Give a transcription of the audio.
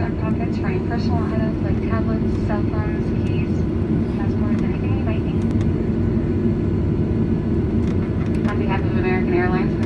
back pockets for any personal items like tablets, cell phones, keys, passports, anything you might need. On behalf of American Airlines,